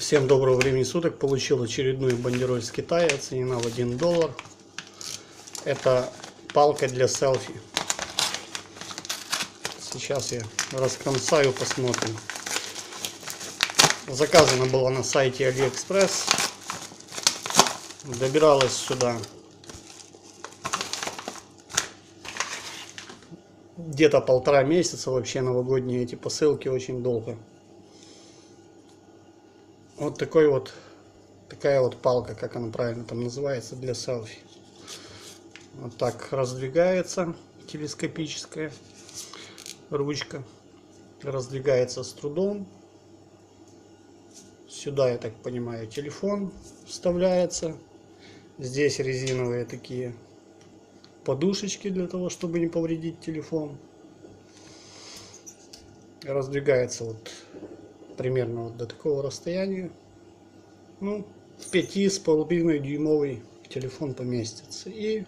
Всем доброго времени суток. Получил очередную бандероль с Китая. Оценена в 1 доллар. Это палка для селфи. Сейчас я раскромсаю, посмотрим. Заказана была на сайте Алиэкспресс. Добиралась сюда где-то полтора месяца. Вообще новогодние эти посылки очень долго. Вот такой вот, такая вот палка, как она правильно там называется, для селфи. Вот так раздвигается, телескопическая ручка. Раздвигается с трудом. Сюда, я так понимаю, телефон вставляется. Здесь резиновые такие подушечки для того, чтобы не повредить телефон. Раздвигается вот примерно вот до такого расстояния. Ну, в пяти с половиной дюймовый телефон поместится. И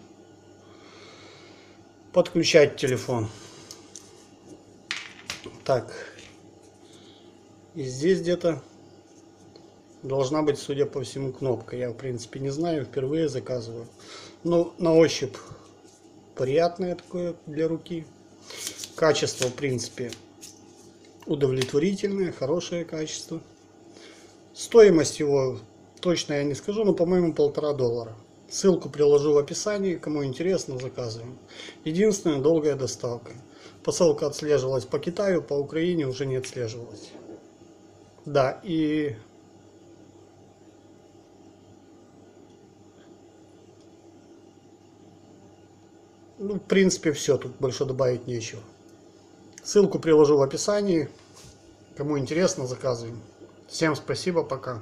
подключать телефон. Так. И здесь где-то должна быть, судя по всему, кнопка. Я, в принципе, не знаю, впервые заказываю. Но на ощупь приятное такое для руки. Качество, в принципе, удовлетворительное, хорошее качество. Стоимость его точно я не скажу, но по-моему полтора доллара. Ссылку приложу в описании, кому интересно, заказываем. Единственная долгая доставка. Посылка отслеживалась по Китаю, по Украине уже не отслеживалась. Да, и Ну, в принципе, все. Тут больше добавить нечего. Ссылку приложу в описании. Кому интересно, заказываем. Всем спасибо, пока.